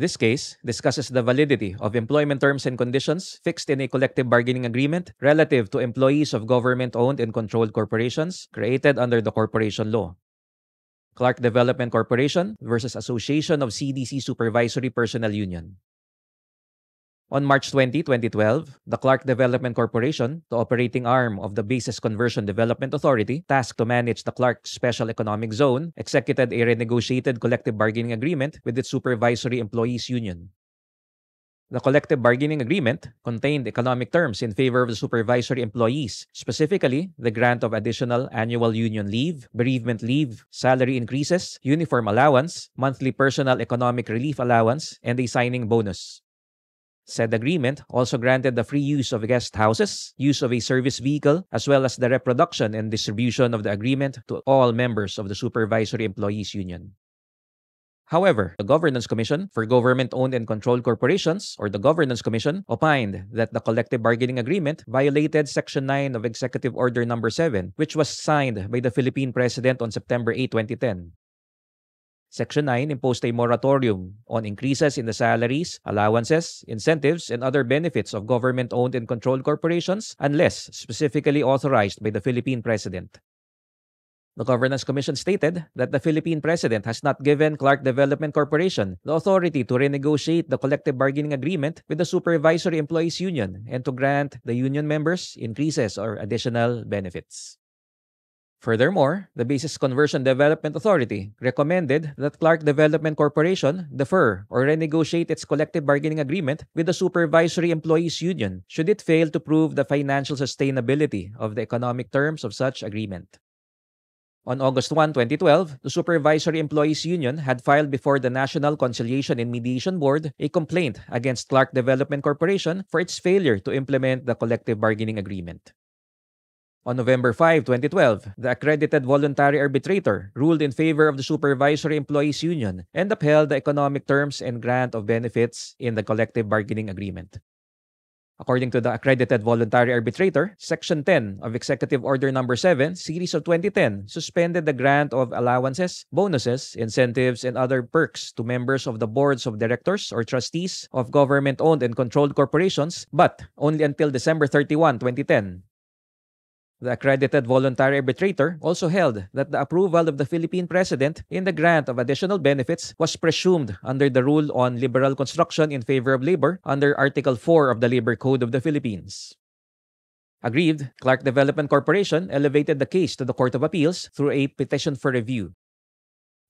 This case discusses the validity of employment terms and conditions fixed in a collective bargaining agreement relative to employees of government owned and controlled corporations created under the corporation law. Clark Development Corporation versus Association of CDC Supervisory Personnel Union. On March 20, 2012, the Clark Development Corporation, the operating arm of the Bases Conversion Development Authority, tasked to manage the Clark Special Economic Zone, executed a renegotiated collective bargaining agreement with its supervisory employees union. The collective bargaining agreement contained economic terms in favor of the supervisory employees, specifically the grant of additional annual union leave, bereavement leave, salary increases, uniform allowance, monthly personal economic relief allowance, and a signing bonus. Said agreement also granted the free use of guest houses, use of a service vehicle, as well as the reproduction and distribution of the agreement to all members of the Supervisory Employees Union. However, the Governance Commission for Government Owned and Controlled Corporations, or the Governance Commission, opined that the collective bargaining agreement violated Section 9 of Executive Order No. 7, which was signed by the Philippine President on September 8, 2010. Section 9 imposed a moratorium on increases in the salaries, allowances, incentives, and other benefits of government owned and controlled corporations unless specifically authorized by the Philippine President. The Governance Commission stated that the Philippine President has not given Clark Development Corporation the authority to renegotiate the collective bargaining agreement with the Supervisory Employees Union and to grant the union members increases or additional benefits. Furthermore, the Bases Conversion Development Authority recommended that Clark Development Corporation defer or renegotiate its collective bargaining agreement with the Supervisory Employees Union should it fail to prove the financial sustainability of the economic terms of such agreement. On August 1, 2012, the Supervisory Employees Union had filed before the National Conciliation and Mediation Board a complaint against Clark Development Corporation for its failure to implement the collective bargaining agreement. On November 5, 2012, the accredited voluntary arbitrator ruled in favor of the Supervisory Employees Union and upheld the economic terms and grant of benefits in the collective bargaining agreement. According to the accredited voluntary arbitrator, Section 10 of Executive Order No. 7, Series of 2010, suspended the grant of allowances, bonuses, incentives, and other perks to members of the boards of directors or trustees of government owned and controlled corporations, but only until December 31, 2010. The accredited voluntary arbitrator also held that the approval of the Philippine President in the grant of additional benefits was presumed under the rule on liberal construction in favor of labor under Article 4 of the Labor Code of the Philippines. Aggrieved, Clark Development Corporation elevated the case to the Court of Appeals through a petition for review.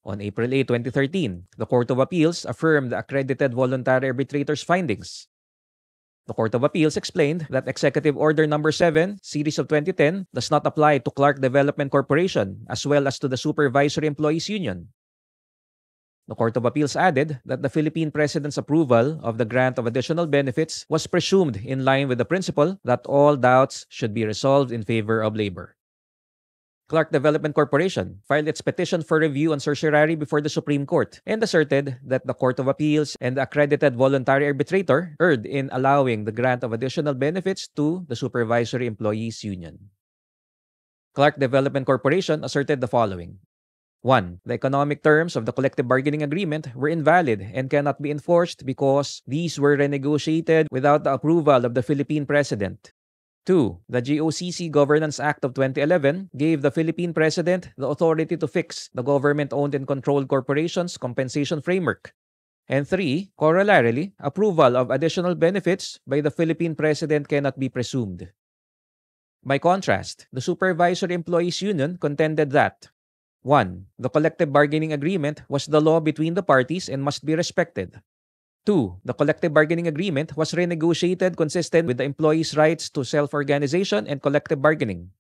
On April 8, 2013, the Court of Appeals affirmed the accredited voluntary arbitrator's findings the Court of Appeals explained that Executive Order No. 7, Series of 2010, does not apply to Clark Development Corporation as well as to the Supervisory Employees Union. The Court of Appeals added that the Philippine President's approval of the grant of additional benefits was presumed in line with the principle that all doubts should be resolved in favor of labor. Clark Development Corporation filed its petition for review on certiorari before the Supreme Court and asserted that the Court of Appeals and the accredited voluntary arbitrator erred in allowing the grant of additional benefits to the Supervisory Employees Union. Clark Development Corporation asserted the following 1. The economic terms of the collective bargaining agreement were invalid and cannot be enforced because these were renegotiated without the approval of the Philippine President 2. The GOCC Governance Act of 2011 gave the Philippine President the authority to fix the government-owned and controlled corporations compensation framework. And 3. Corollarily, approval of additional benefits by the Philippine President cannot be presumed. By contrast, the Supervisory Employees Union contended that 1. The collective bargaining agreement was the law between the parties and must be respected. 2. The collective bargaining agreement was renegotiated consistent with the employees' rights to self-organization and collective bargaining.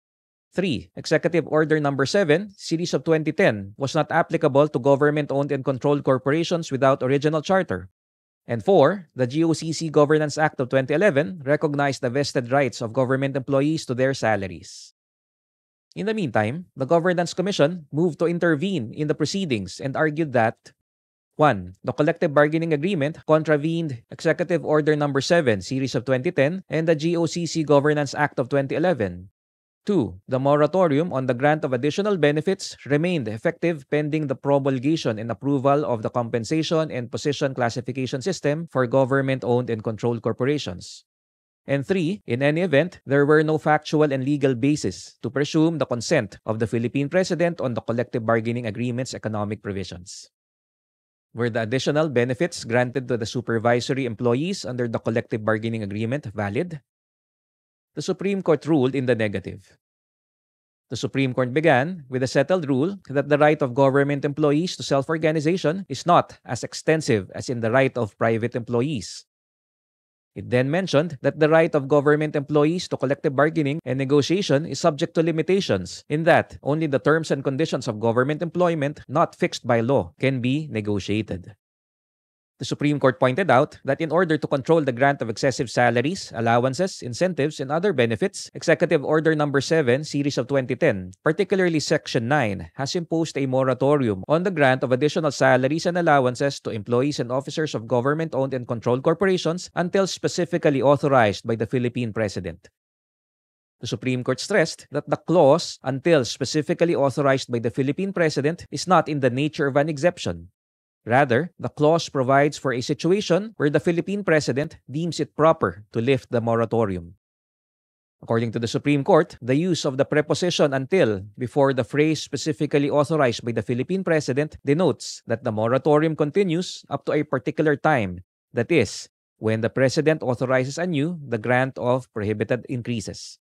3. Executive Order No. 7, Series of 2010, was not applicable to government-owned and controlled corporations without original charter. And 4. The GOCC Governance Act of 2011 recognized the vested rights of government employees to their salaries. In the meantime, the Governance Commission moved to intervene in the proceedings and argued that 1. The collective bargaining agreement contravened Executive Order No. 7, Series of 2010, and the GOCC Governance Act of 2011. 2. The moratorium on the grant of additional benefits remained effective pending the promulgation and approval of the compensation and position classification system for government owned and controlled corporations. And three, in any event, there were no factual and legal basis to presume the consent of the Philippine President on the collective bargaining agreement's economic provisions. Were the additional benefits granted to the supervisory employees under the collective bargaining agreement valid? The Supreme Court ruled in the negative. The Supreme Court began with a settled rule that the right of government employees to self organization is not as extensive as in the right of private employees. It then mentioned that the right of government employees to collective bargaining and negotiation is subject to limitations, in that only the terms and conditions of government employment not fixed by law can be negotiated. The Supreme Court pointed out that in order to control the grant of excessive salaries, allowances, incentives, and other benefits, Executive Order No. 7, Series of 2010, particularly Section 9, has imposed a moratorium on the grant of additional salaries and allowances to employees and officers of government-owned and controlled corporations until specifically authorized by the Philippine President. The Supreme Court stressed that the clause, until specifically authorized by the Philippine President, is not in the nature of an exception, Rather, the clause provides for a situation where the Philippine president deems it proper to lift the moratorium. According to the Supreme Court, the use of the preposition until before the phrase specifically authorized by the Philippine president denotes that the moratorium continues up to a particular time, that is, when the president authorizes anew the grant of prohibited increases.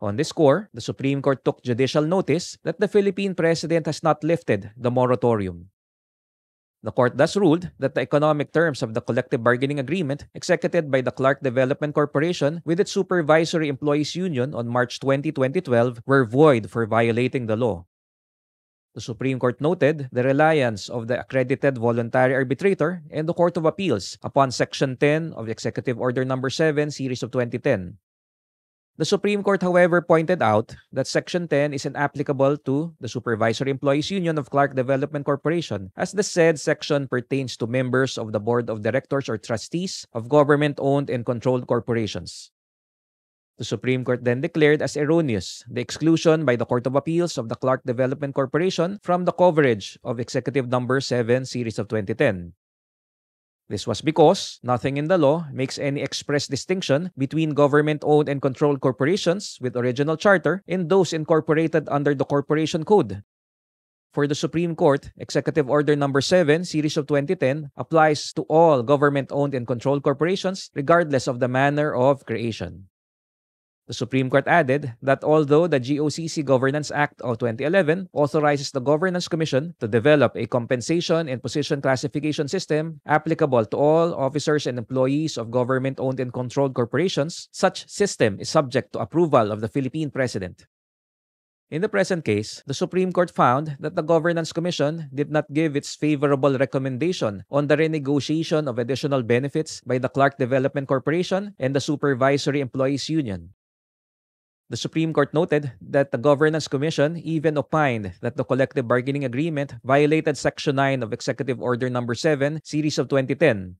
On this score, the Supreme Court took judicial notice that the Philippine president has not lifted the moratorium. The court thus ruled that the economic terms of the collective bargaining agreement executed by the Clark Development Corporation with its supervisory employees union on March 20, 2012 were void for violating the law. The Supreme Court noted the reliance of the accredited voluntary arbitrator and the Court of Appeals upon Section 10 of Executive Order No. 7, Series of 2010, the Supreme Court, however, pointed out that Section 10 is inapplicable to the Supervisory Employees Union of Clark Development Corporation, as the said section pertains to members of the Board of Directors or Trustees of government owned and controlled corporations. The Supreme Court then declared as erroneous the exclusion by the Court of Appeals of the Clark Development Corporation from the coverage of Executive Number 7 Series of 2010. This was because nothing in the law makes any express distinction between government-owned and controlled corporations with original charter and those incorporated under the Corporation Code. For the Supreme Court, Executive Order No. 7, Series of 2010, applies to all government-owned and controlled corporations regardless of the manner of creation. The Supreme Court added that although the GOCC Governance Act of 2011 authorizes the Governance Commission to develop a compensation and position classification system applicable to all officers and employees of government owned and controlled corporations, such system is subject to approval of the Philippine President. In the present case, the Supreme Court found that the Governance Commission did not give its favorable recommendation on the renegotiation of additional benefits by the Clark Development Corporation and the Supervisory Employees Union. The Supreme Court noted that the Governance Commission even opined that the collective bargaining agreement violated Section 9 of Executive Order No. 7, Series of 2010.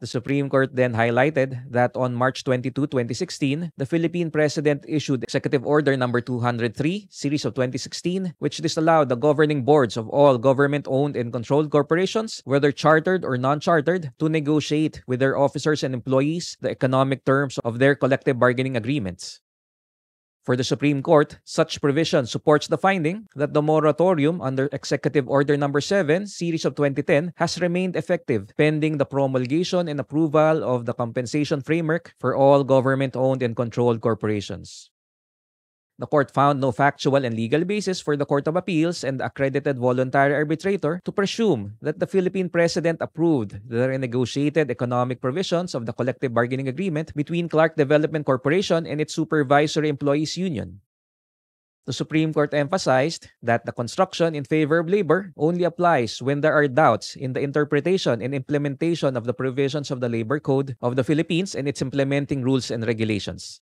The Supreme Court then highlighted that on March 22, 2016, the Philippine President issued Executive Order No. 203, Series of 2016, which disallowed the governing boards of all government-owned and controlled corporations, whether chartered or non-chartered, to negotiate with their officers and employees the economic terms of their collective bargaining agreements. For the Supreme Court, such provision supports the finding that the moratorium under Executive Order No. 7, Series of 2010, has remained effective pending the promulgation and approval of the compensation framework for all government-owned and controlled corporations. The court found no factual and legal basis for the Court of Appeals and the accredited voluntary arbitrator to presume that the Philippine President approved the renegotiated economic provisions of the collective bargaining agreement between Clark Development Corporation and its Supervisory Employees Union. The Supreme Court emphasized that the construction in favor of labor only applies when there are doubts in the interpretation and implementation of the provisions of the Labor Code of the Philippines and its implementing rules and regulations.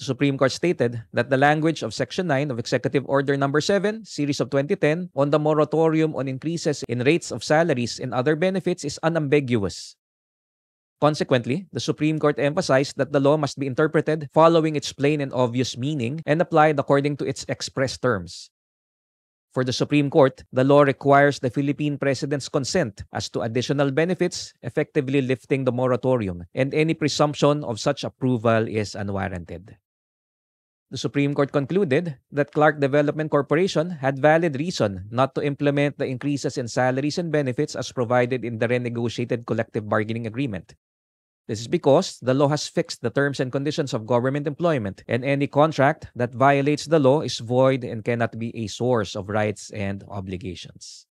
The Supreme Court stated that the language of Section 9 of Executive Order No. 7, Series of 2010, on the moratorium on increases in rates of salaries and other benefits is unambiguous. Consequently, the Supreme Court emphasized that the law must be interpreted following its plain and obvious meaning and applied according to its express terms. For the Supreme Court, the law requires the Philippine President's consent as to additional benefits, effectively lifting the moratorium, and any presumption of such approval is unwarranted. The Supreme Court concluded that Clark Development Corporation had valid reason not to implement the increases in salaries and benefits as provided in the renegotiated collective bargaining agreement. This is because the law has fixed the terms and conditions of government employment, and any contract that violates the law is void and cannot be a source of rights and obligations.